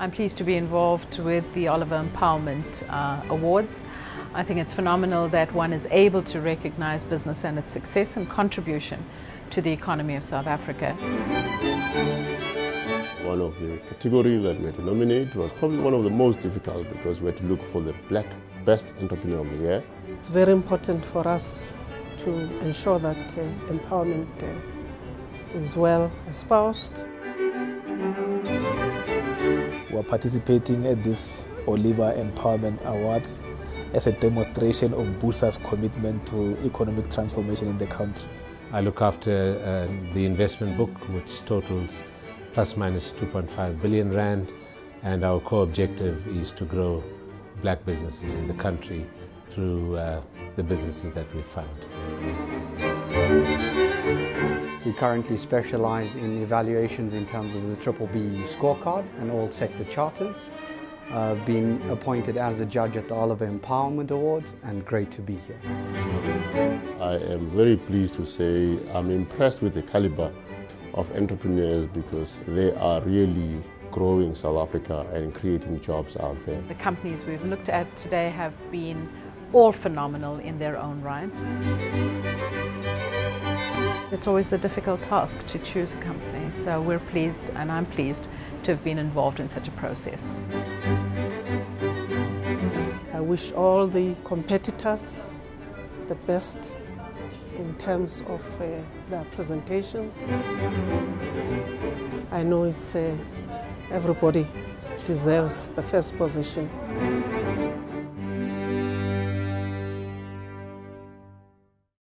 I'm pleased to be involved with the Oliver Empowerment uh, Awards. I think it's phenomenal that one is able to recognize business and its success and contribution to the economy of South Africa. One of the categories that we had to nominate was probably one of the most difficult because we had to look for the Black Best Entrepreneur of the Year. It's very important for us to ensure that uh, empowerment uh, is well espoused. We're participating at this Oliver Empowerment Awards as a demonstration of BUSA's commitment to economic transformation in the country. I look after uh, the investment book, which totals plus minus 2.5 billion rand, and our core objective is to grow black businesses in the country through uh, the businesses that we fund. We currently specialize in evaluations in terms of the Triple B scorecard and all sector charters. I've uh, been appointed as a judge at the Oliver Empowerment Awards and great to be here. I am very pleased to say I'm impressed with the caliber of entrepreneurs because they are really growing South Africa and creating jobs out there. The companies we've looked at today have been all phenomenal in their own rights. It's always a difficult task to choose a company, so we're pleased and I'm pleased to have been involved in such a process. I wish all the competitors the best in terms of uh, their presentations. I know it's uh, everybody deserves the first position.